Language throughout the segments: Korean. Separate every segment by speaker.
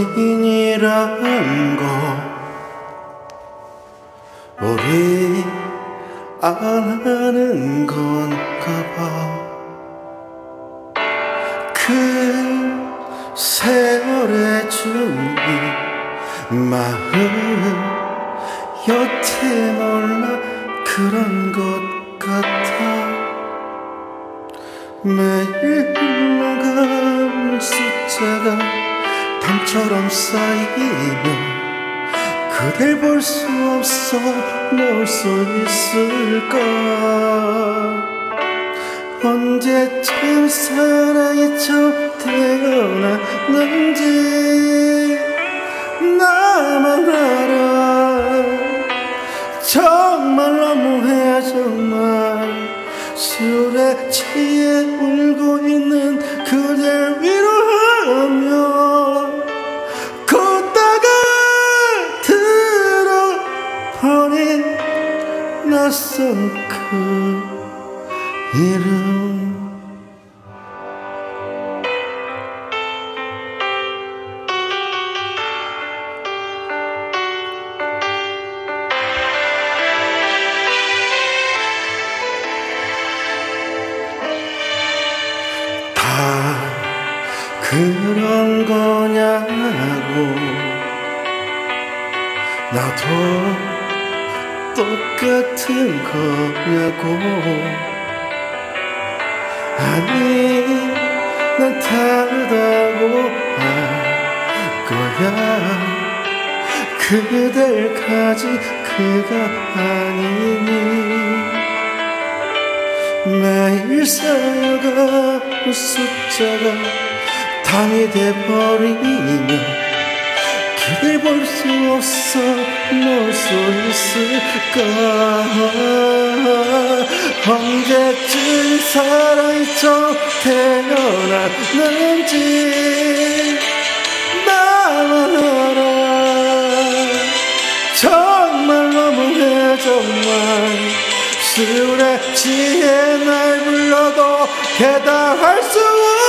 Speaker 1: 연인이란 거 우리 안 하는 건가 봐 그 세월의 준비 마음 여태 몰라 그런 것 같아. 매일 흘러가는 숫자가 담처럼 쌓이면 그댈 볼 수 없어 놓을 수 있을까? 언제쯤 사랑이 처음 태어났는지 나만 알아. 정말 너무해 정말. 술에 취해 울고 있는 그댈 위로하 며 걷다가 들어버린 낯선 그 이름 그런 거냐고. 나도 똑같은 거냐고. 아니 난 다르다고 할 거야. 그댈 가지 그가 아니니. 매일 쌓여가는 숫자가 담이 돼버리며 그댈 볼 수 없어 놓을 수 있을까? 언제쯤 사랑이 처음 태어났는지 나만 알아. 정말 너무해 정말. 술에 취해 날 불러도 대답할 수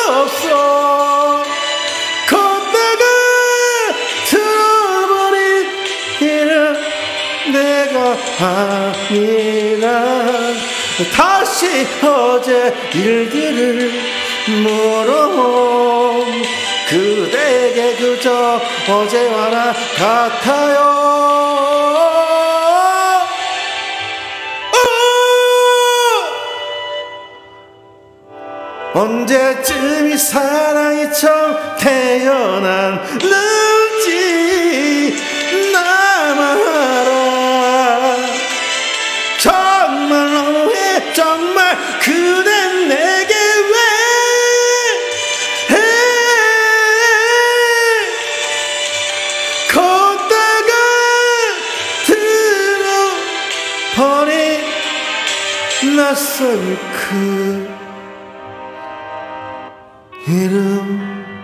Speaker 1: 없어 내가 아니라. 다시 어제 일들을 물어 그대에게 그저 어제와 나 같아요. 언제쯤 이 사랑이 처음 태어났는지 나 정말 그댄 내게 왜? 걷다가 들어버린 낯선 그 이름.